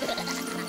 何?